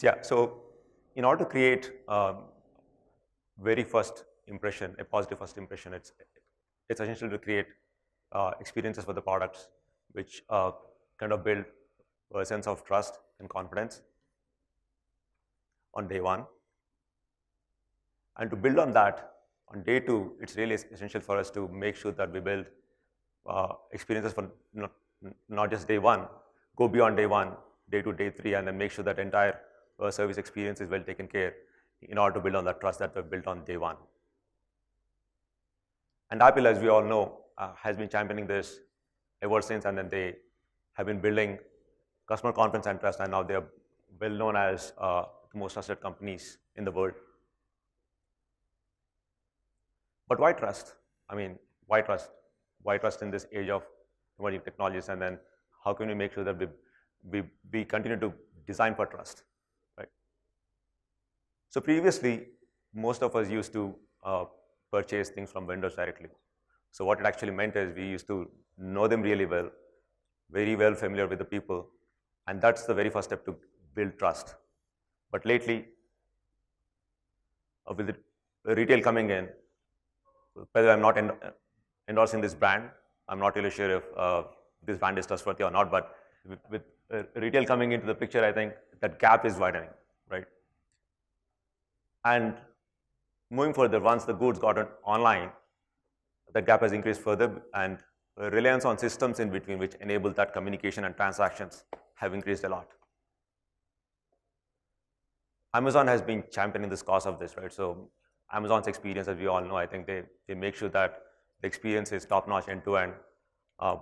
Yeah, so in order to create um, very first impression, a positive first impression, it's, it's essential to create uh, experiences for the products which uh, kind of build a sense of trust and confidence on day one. And to build on that, on day two, it's really essential for us to make sure that we build uh, experiences for not, not just day one, go beyond day one, day two, day three, and then make sure that entire service experience is well taken care in order to build on that trust that we've built on day one. And Apple, as we all know, uh, has been championing this ever since, and then they have been building customer confidence and trust, and now they're well known as uh, the most trusted companies in the world. But why trust? I mean, why trust? Why trust in this age of emerging technologies? And then how can we make sure that we, we, we continue to design for trust? So previously, most of us used to uh, purchase things from vendors directly. So what it actually meant is we used to know them really well, very well familiar with the people, and that's the very first step to build trust. But lately, uh, with retail coming in, way, I'm not en endorsing this brand. I'm not really sure if uh, this brand is trustworthy or not, but with, with uh, retail coming into the picture, I think that gap is widening? And moving further, once the goods got online, the gap has increased further and reliance on systems in between which enable that communication and transactions have increased a lot. Amazon has been championing this cause of this, right? So Amazon's experience, as we all know, I think they, they make sure that the experience is top-notch end-to-end uh,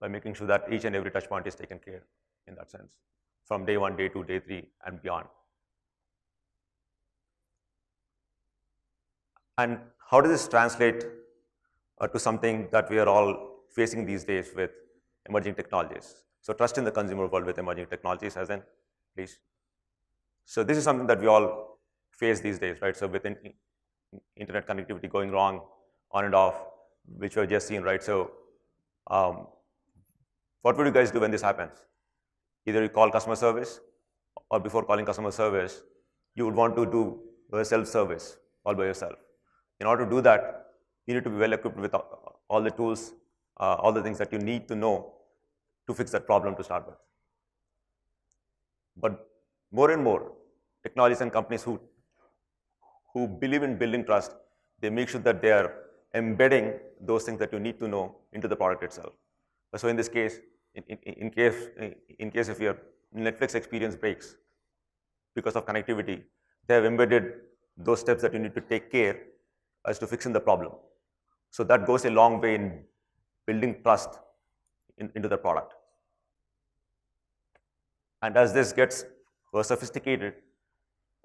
by making sure that each and every touch point is taken care in that sense, from day one, day two, day three, and beyond. And how does this translate uh, to something that we are all facing these days with emerging technologies? So trust in the consumer world with emerging technologies as in, please. So this is something that we all face these days, right? So with in, internet connectivity going wrong on and off, which we've just seen, right? So um, what would you guys do when this happens? Either you call customer service or before calling customer service, you would want to do a self-service all by yourself. In order to do that, you need to be well equipped with all the tools, uh, all the things that you need to know to fix that problem to start with. But more and more, technologies and companies who, who believe in building trust, they make sure that they are embedding those things that you need to know into the product itself. So in this case, in, in, in case, in case if your Netflix experience breaks because of connectivity, they have embedded those steps that you need to take care as to fixing the problem. So that goes a long way in building trust in, into the product. And as this gets more sophisticated,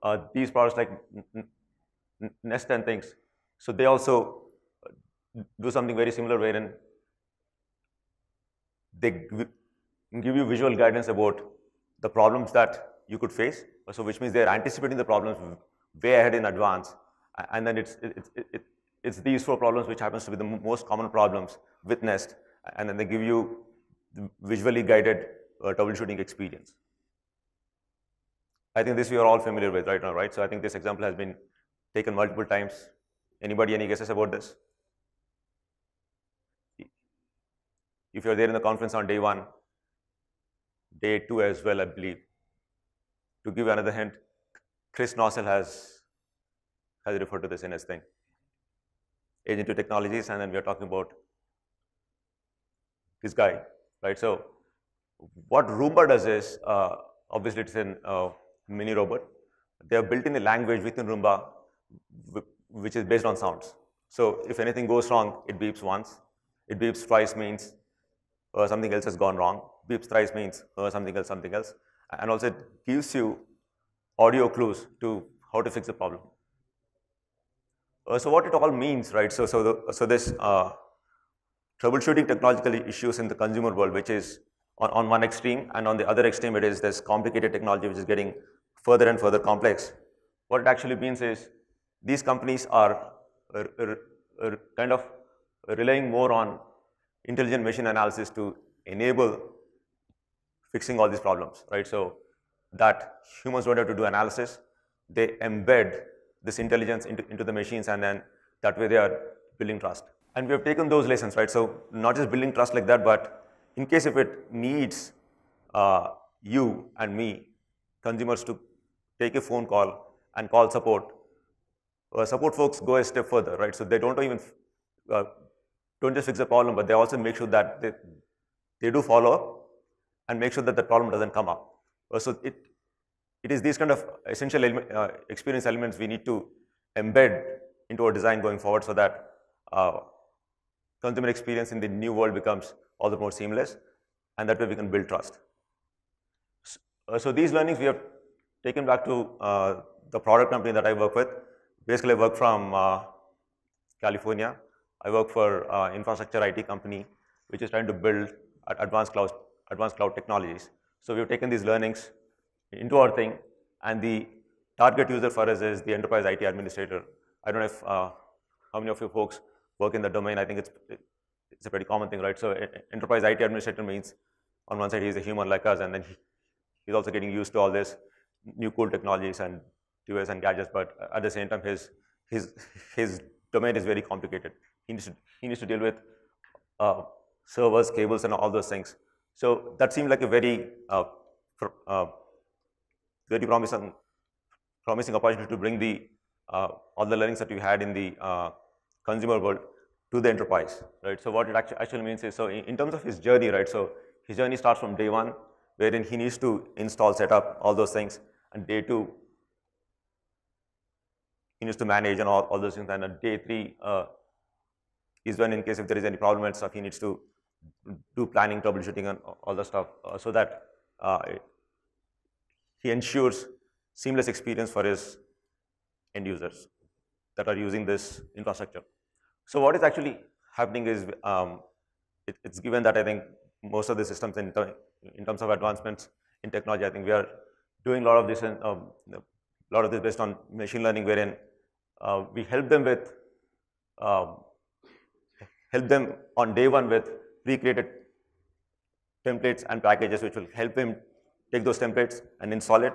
uh, these products like Nest and things, so they also do something very similar wherein they give you visual guidance about the problems that you could face. So which means they're anticipating the problems way ahead in advance. And then it's, it's, it, it's these four problems which happens to be the most common problems with Nest. And then they give you visually guided uh, troubleshooting experience. I think this we are all familiar with right now, right? So I think this example has been taken multiple times. Anybody any guesses about this? If you're there in the conference on day one, day two as well, I believe. To give another hint, Chris Noessel has, has referred to this in his thing. Agentive technologies, and then we are talking about this guy, right? So what Roomba does is, uh, obviously it's a uh, mini robot. They have built in a language within Roomba, which is based on sounds. So if anything goes wrong, it beeps once. It beeps twice means uh, something else has gone wrong. Beeps thrice means uh, something else, something else. And also it gives you audio clues to how to fix the problem. Uh, so what it all means, right? So, so, the, so this uh, troubleshooting technological issues in the consumer world, which is on, on one extreme, and on the other extreme, it is this complicated technology which is getting further and further complex. What it actually means is these companies are kind of relying more on intelligent machine analysis to enable fixing all these problems, right? So that humans don't have to do analysis. They embed this intelligence into, into the machines and then that way they are building trust. And we have taken those lessons, right? So not just building trust like that, but in case if it needs uh, you and me, consumers to take a phone call and call support, uh, support folks go a step further, right? So they don't even, uh, don't just fix the problem, but they also make sure that they, they do follow up and make sure that the problem doesn't come up. Uh, so it, it is these kind of essential element, uh, experience elements we need to embed into our design going forward so that uh, consumer experience in the new world becomes all the more seamless and that way we can build trust. So, uh, so these learnings we have taken back to uh, the product company that I work with. Basically, I work from uh, California. I work for uh, infrastructure IT company, which is trying to build advanced cloud, advanced cloud technologies. So we have taken these learnings into our thing, and the target user for us is the enterprise IT administrator. I don't know if uh, how many of you folks work in the domain. I think it's it's a pretty common thing, right? So enterprise IT administrator means on one side he's a human like us, and then he, he's also getting used to all this new cool technologies and devices and gadgets. But at the same time, his his his domain is very complicated. He needs to he needs to deal with uh, servers, cables, and all those things. So that seemed like a very uh, very promising promising opportunity to bring the uh, all the learnings that we had in the uh, consumer world to the enterprise, right? So what it actually, actually means is, so in, in, terms of his journey, right? So his journey starts from day one, wherein he needs to install, set up all those things, and day two, he needs to manage and all, all those things, and day three uh, is when, in case if there is any problem and stuff, he needs to do planning, troubleshooting, and all the stuff, uh, so that uh, he ensures seamless experience for his end users that are using this infrastructure. So what is actually happening is um, it, it's given that I think most of the systems in, in terms of advancements in technology, I think we are doing a lot of this and um, a lot of this based on machine learning, wherein uh, we help them with um, help them on day one with pre-created templates and packages, which will help him take those templates and install it.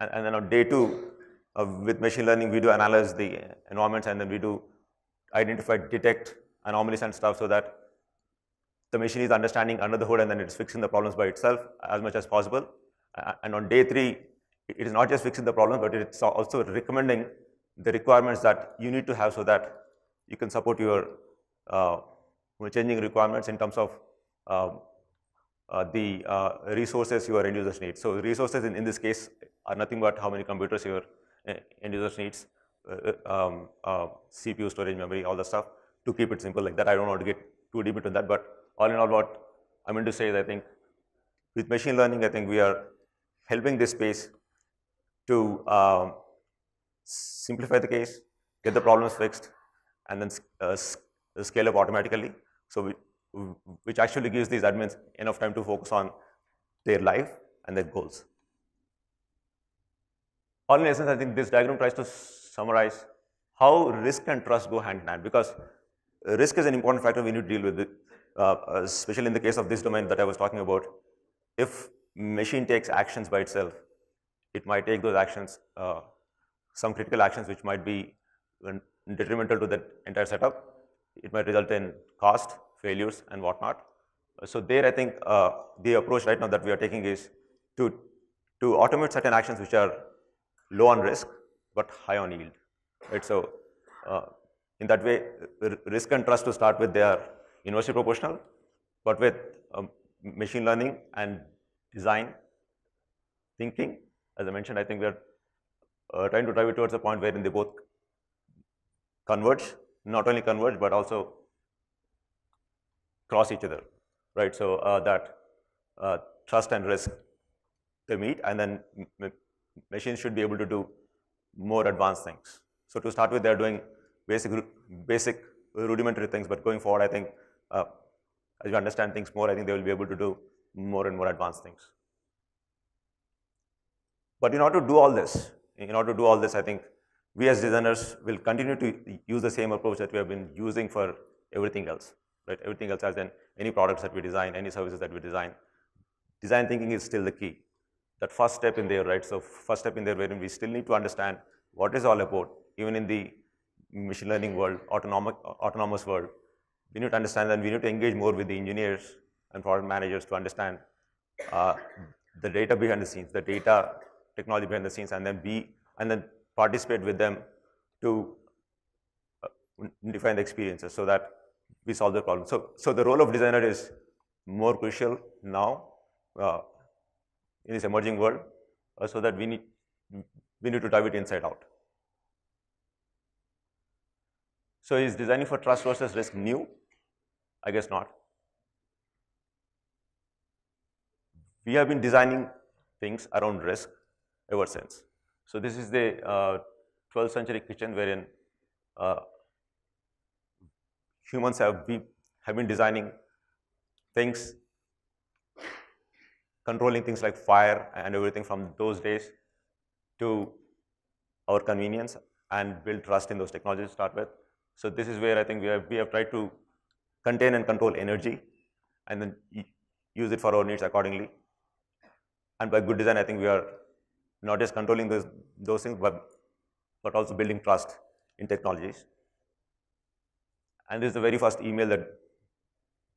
And, and then on day two, uh, with machine learning, we do analyze the environments and then we do identify, detect anomalies and stuff so that the machine is understanding under the hood and then it's fixing the problems by itself as much as possible. Uh, and on day three, it is not just fixing the problem, but it's also recommending the requirements that you need to have so that you can support your uh, changing requirements in terms of um, uh, the uh, resources your end users need. So resources in, in this case are nothing but how many computers your uh, end users needs, uh, um, uh, CPU, storage, memory, all the stuff to keep it simple like that. I don't want to get too deep into that, but all in all what I mean to say is I think with machine learning, I think we are helping this space to um, simplify the case, get the problems fixed, and then uh, scale up automatically. So we, which actually gives these admins enough time to focus on their life and their goals. All in essence, I think this diagram tries to summarize how risk and trust go hand in hand because risk is an important factor we need to deal with, it, uh, especially in the case of this domain that I was talking about. If machine takes actions by itself, it might take those actions, uh, some critical actions which might be detrimental to the entire setup. It might result in cost, failures and whatnot. So there I think uh, the approach right now that we are taking is to, to automate certain actions which are low on risk but high on yield. Right? So uh, in that way risk and trust to start with they are inversely proportional but with um, machine learning and design thinking as I mentioned I think we are uh, trying to drive it towards a point wherein they both converge, not only converge but also cross each other, right? So uh, that uh, trust and risk they meet, and then machines should be able to do more advanced things. So to start with, they're doing basic basic rudimentary things, but going forward, I think uh, as you understand things more, I think they will be able to do more and more advanced things. But in order to do all this, in order to do all this, I think we as designers will continue to use the same approach that we have been using for everything else right? Everything else as in any products that we design, any services that we design. Design thinking is still the key. that first step in there, right? So first step in there wherein we still need to understand what is all about, even in the machine learning world, autonomic, autonomous world. We need to understand and we need to engage more with the engineers and product managers to understand uh, the data behind the scenes, the data technology behind the scenes, and then be and then participate with them to uh, define the experiences so that we solve the problem. So, so the role of designer is more crucial now uh, in this emerging world, uh, so that we need we need to drive it inside out. So is designing for trust versus risk new? I guess not. We have been designing things around risk ever since. So this is the uh, 12th century kitchen wherein uh, humans have, be, have been designing things, controlling things like fire and everything from those days to our convenience and build trust in those technologies to start with. So this is where I think we have, we have tried to contain and control energy and then use it for our needs accordingly. And by good design, I think we are not just controlling those, those things, but, but also building trust in technologies. And this is the very first email that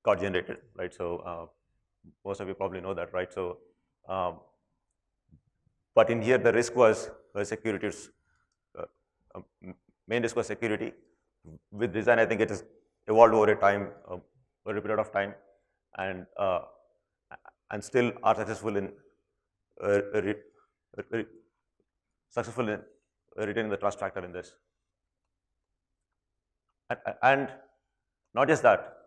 got generated, right? So uh, most of you probably know that, right? So, um, but in here the risk was uh, security. Uh, um, main risk was security. With design, I think it has evolved over a time, uh, over a period of time, and uh, and still are successful in uh, successful in retaining the trust factor in this. And not just that,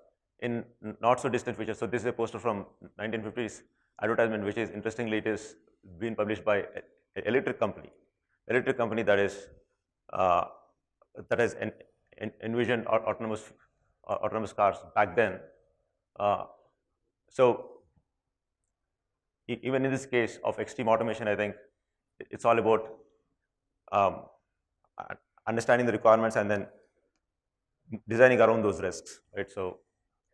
in not so distant future, so this is a poster from 1950s advertisement, which is interestingly, it is being published by an electric company, electric company that is uh, that has en en envisioned autonomous autonomous cars back then. Uh, so even in this case of extreme automation, I think it's all about um, understanding the requirements and then designing around those risks, right? So,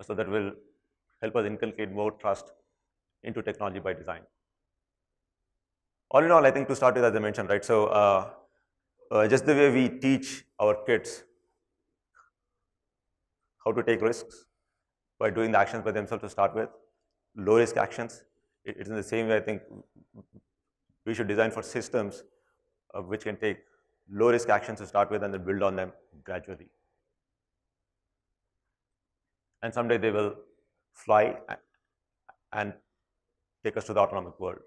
so that will help us inculcate more trust into technology by design. All in all, I think to start with, as I mentioned, right? So, uh, uh, just the way we teach our kids how to take risks by doing the actions by themselves to start with, low risk actions. it's in the same way I think we should design for systems uh, which can take low risk actions to start with and then build on them gradually. And someday they will fly and take us to the autonomic world.